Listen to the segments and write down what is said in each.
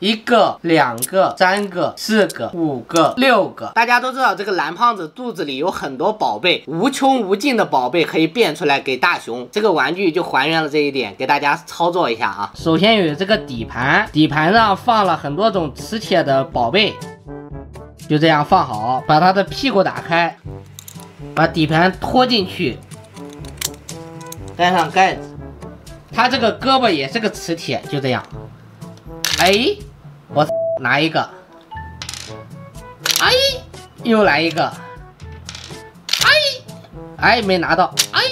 一个、两个、三个、四个、五个、六个，大家都知道这个蓝胖子肚子里有很多宝贝，无穷无尽的宝贝可以变出来给大熊。这个玩具就还原了这一点，给大家操作一下啊。首先有这个底盘，底盘上放了很多种磁铁的宝贝，就这样放好，把它的屁股打开，把底盘拖进去，盖上盖子，它这个胳膊也是个磁铁，就这样，哎。我拿一个，哎，又来一个，哎，哎，没拿到，哎，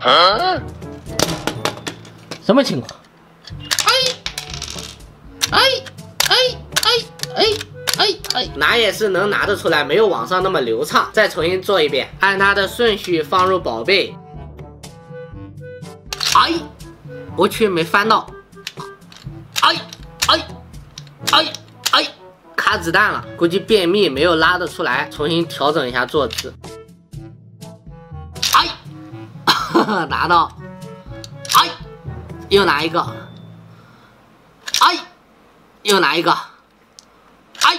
嗯，什么情况？哎，哎，哎，哎，哎，哎，哎，拿也是能拿得出来，没有网上那么流畅。再重新做一遍，按它的顺序放入宝贝。哎，我去，没翻到。哎哎！卡子弹了，估计便秘没有拉得出来，重新调整一下坐姿。哎，拿到！哎，又拿一个！哎，又拿一个！哎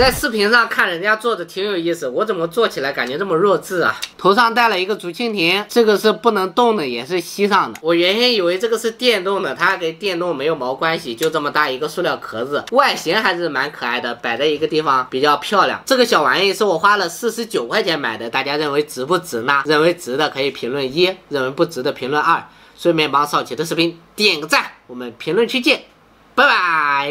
在视频上看人家做的挺有意思，我怎么做起来感觉这么弱智啊？头上戴了一个竹蜻蜓，这个是不能动的，也是吸上的。我原先以为这个是电动的，它跟电动没有毛关系，就这么大一个塑料壳子，外形还是蛮可爱的，摆在一个地方比较漂亮。这个小玩意是我花了四十九块钱买的，大家认为值不值呢？认为值的可以评论一，认为不值的评论二，顺便帮少奇的视频点个赞，我们评论区见，拜拜。